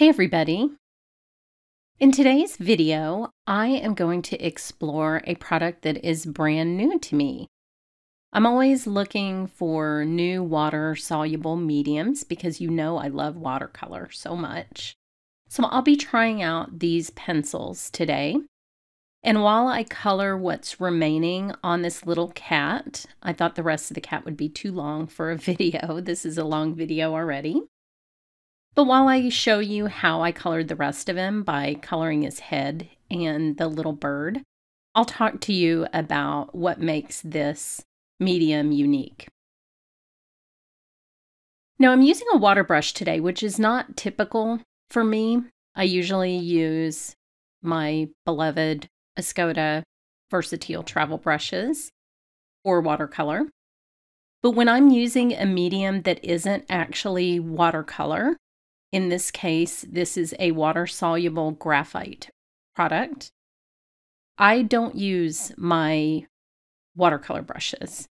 Hey everybody! In today's video, I am going to explore a product that is brand new to me. I'm always looking for new water soluble mediums because you know I love watercolor so much. So I'll be trying out these pencils today. And while I color what's remaining on this little cat, I thought the rest of the cat would be too long for a video. This is a long video already. But while I show you how I colored the rest of him by coloring his head and the little bird, I'll talk to you about what makes this medium unique. Now I'm using a water brush today, which is not typical for me. I usually use my beloved Escoda Versatile travel brushes for watercolor. But when I'm using a medium that isn't actually watercolor, in this case, this is a water soluble graphite product. I don't use my watercolor brushes.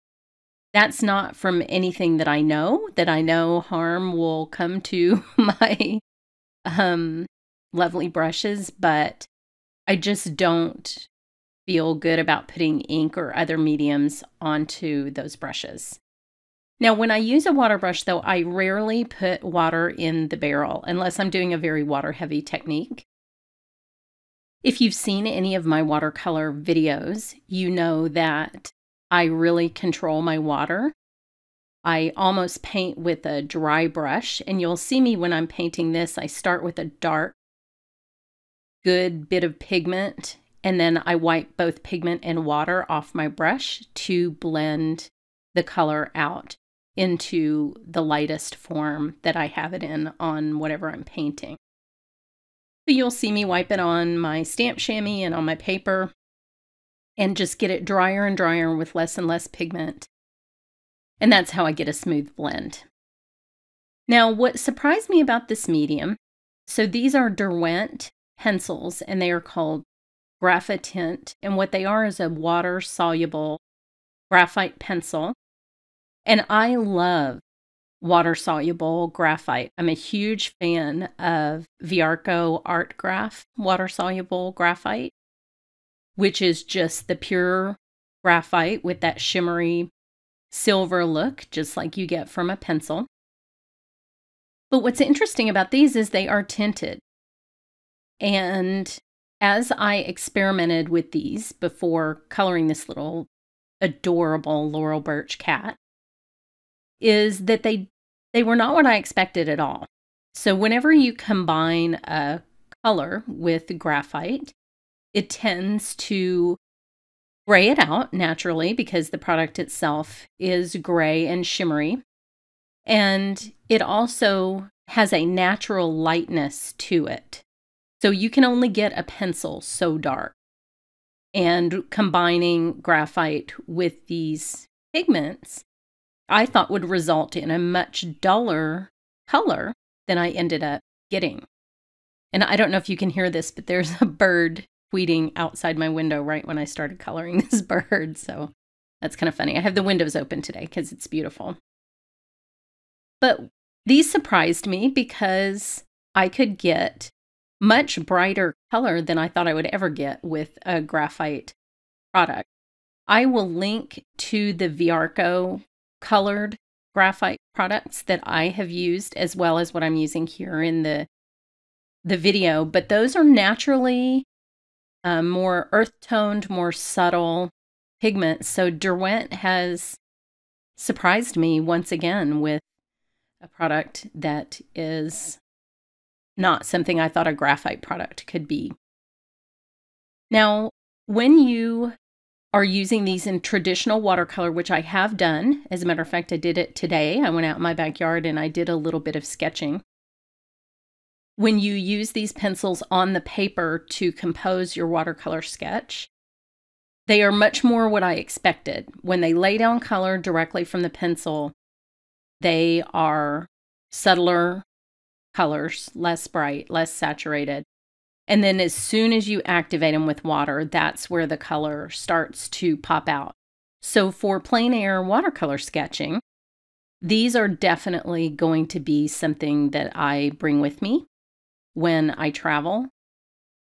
That's not from anything that I know, that I know harm will come to my um, lovely brushes, but I just don't feel good about putting ink or other mediums onto those brushes. Now, when I use a water brush, though, I rarely put water in the barrel unless I'm doing a very water heavy technique. If you've seen any of my watercolor videos, you know that I really control my water. I almost paint with a dry brush, and you'll see me when I'm painting this. I start with a dark, good bit of pigment, and then I wipe both pigment and water off my brush to blend the color out into the lightest form that I have it in on whatever I'm painting. So you'll see me wipe it on my stamp chamois and on my paper and just get it drier and drier with less and less pigment. And that's how I get a smooth blend. Now, what surprised me about this medium, so these are Derwent pencils and they are called Graphitint. And what they are is a water soluble graphite pencil and I love water soluble graphite. I'm a huge fan of Viarco ArtGraf water soluble graphite, which is just the pure graphite with that shimmery silver look, just like you get from a pencil. But what's interesting about these is they are tinted. And as I experimented with these before coloring this little adorable Laurel Burch cat, is that they they were not what I expected at all. So whenever you combine a color with graphite, it tends to gray it out naturally because the product itself is gray and shimmery. And it also has a natural lightness to it. So you can only get a pencil so dark. And combining graphite with these pigments I thought would result in a much duller color than I ended up getting. And I don't know if you can hear this, but there's a bird tweeting outside my window right when I started coloring this bird. So that's kind of funny. I have the windows open today because it's beautiful. But these surprised me because I could get much brighter color than I thought I would ever get with a graphite product. I will link to the Viarco colored graphite products that I have used as well as what I'm using here in the the video, but those are naturally uh, more earth toned, more subtle pigments. So Derwent has surprised me once again with a product that is not something I thought a graphite product could be. Now, when you are using these in traditional watercolor, which I have done. As a matter of fact, I did it today. I went out in my backyard and I did a little bit of sketching. When you use these pencils on the paper to compose your watercolor sketch, they are much more what I expected. When they lay down color directly from the pencil, they are subtler colors, less bright, less saturated. And then as soon as you activate them with water, that's where the color starts to pop out. So for plein air watercolor sketching, these are definitely going to be something that I bring with me when I travel.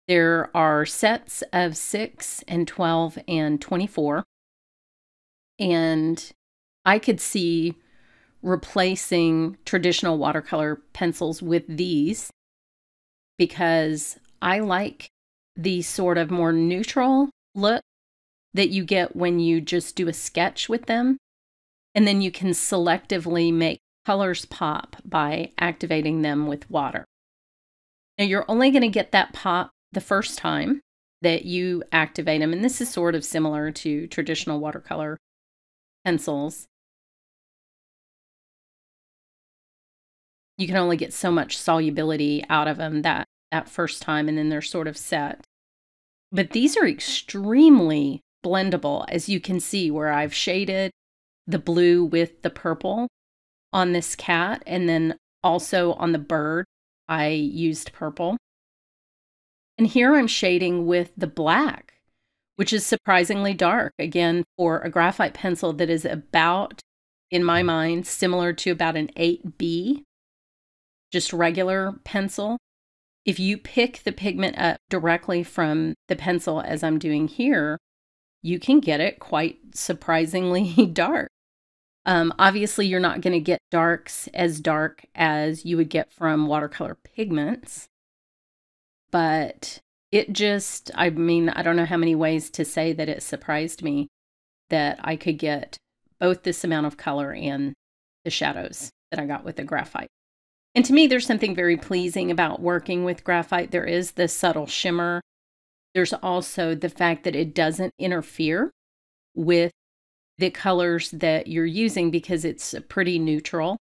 There are sets of 6 and 12 and 24. And I could see replacing traditional watercolor pencils with these because I like the sort of more neutral look that you get when you just do a sketch with them. And then you can selectively make colors pop by activating them with water. Now, you're only going to get that pop the first time that you activate them. And this is sort of similar to traditional watercolor pencils. You can only get so much solubility out of them that, that first time, and then they're sort of set. But these are extremely blendable, as you can see, where I've shaded the blue with the purple on this cat, and then also on the bird, I used purple. And here I'm shading with the black, which is surprisingly dark, again, for a graphite pencil that is about, in my mind, similar to about an 8B, just regular pencil. If you pick the pigment up directly from the pencil, as I'm doing here, you can get it quite surprisingly dark. Um, obviously, you're not going to get darks as dark as you would get from watercolor pigments, but it just, I mean, I don't know how many ways to say that it surprised me that I could get both this amount of color and the shadows that I got with the graphite. And to me, there's something very pleasing about working with graphite. There is the subtle shimmer. There's also the fact that it doesn't interfere with the colors that you're using because it's pretty neutral.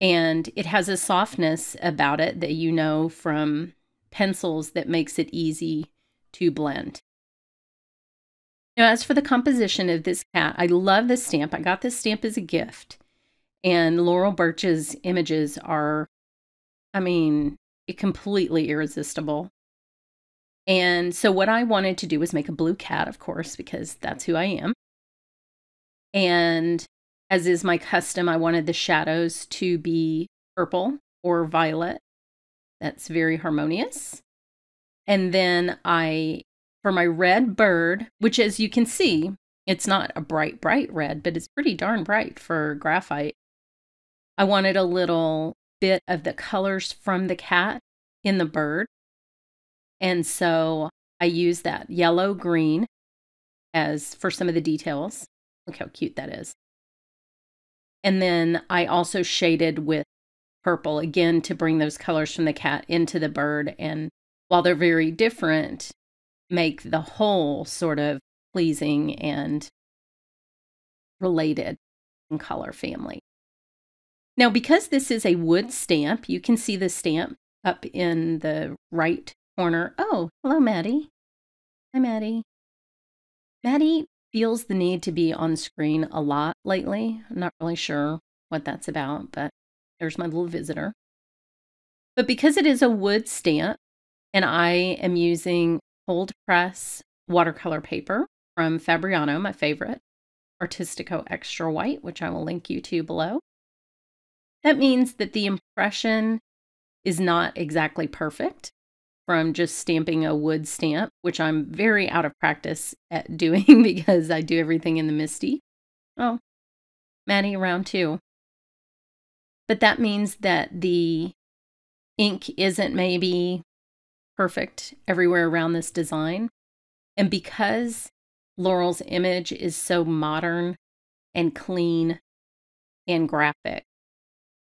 And it has a softness about it that you know from pencils that makes it easy to blend. Now, as for the composition of this cat, I love this stamp. I got this stamp as a gift. And Laurel Burch's images are, I mean, completely irresistible. And so, what I wanted to do was make a blue cat, of course, because that's who I am. And as is my custom, I wanted the shadows to be purple or violet. That's very harmonious. And then I, for my red bird, which as you can see, it's not a bright, bright red, but it's pretty darn bright for graphite. I wanted a little bit of the colors from the cat in the bird. And so I used that yellow green as for some of the details. Look how cute that is. And then I also shaded with purple again to bring those colors from the cat into the bird. And while they're very different, make the whole sort of pleasing and related in color family. Now, because this is a wood stamp, you can see the stamp up in the right corner. Oh, hello, Maddie. Hi, Maddie. Maddie feels the need to be on screen a lot lately. I'm not really sure what that's about, but there's my little visitor. But because it is a wood stamp and I am using cold press watercolor paper from Fabriano, my favorite, Artistico Extra White, which I will link you to below. That means that the impression is not exactly perfect from just stamping a wood stamp, which I'm very out of practice at doing because I do everything in the MISTI. Oh, Maddie around too. But that means that the ink isn't maybe perfect everywhere around this design. And because Laurel's image is so modern and clean and graphic,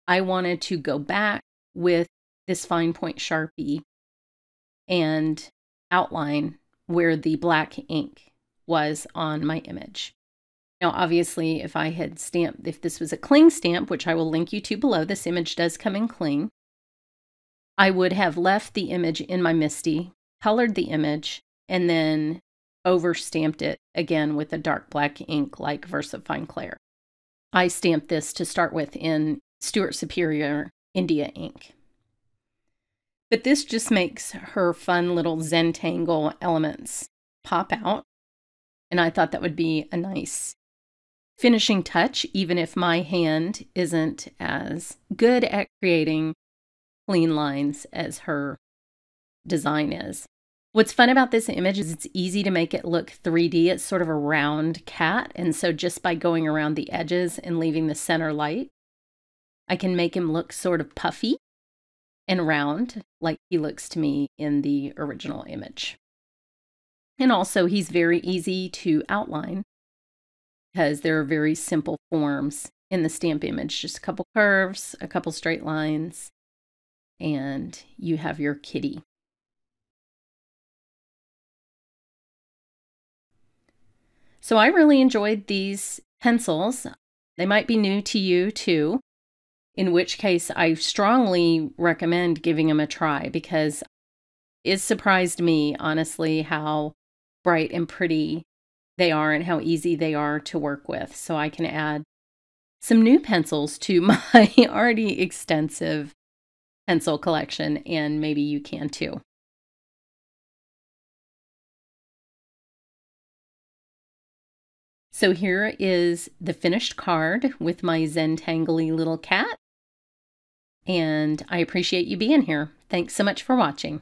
I wanted to go back with this fine point Sharpie and outline where the black ink was on my image. Now, obviously, if I had stamped, if this was a cling stamp, which I will link you to below, this image does come in cling, I would have left the image in my MISTI, colored the image, and then over stamped it again with a dark black ink like VersaFine Clair. I stamped this to start with in Stewart Superior India ink. But this just makes her fun little Zentangle elements pop out. And I thought that would be a nice finishing touch, even if my hand isn't as good at creating clean lines as her design is. What's fun about this image is it's easy to make it look 3D. It's sort of a round cat. And so just by going around the edges and leaving the center light, I can make him look sort of puffy and round like he looks to me in the original image. And also, he's very easy to outline because there are very simple forms in the stamp image just a couple curves, a couple straight lines, and you have your kitty. So I really enjoyed these pencils. They might be new to you too, in which case I strongly recommend giving them a try because it surprised me, honestly, how bright and pretty they are and how easy they are to work with. So I can add some new pencils to my already extensive pencil collection, and maybe you can too. So here is the finished card with my Zentangly little cat. And I appreciate you being here. Thanks so much for watching.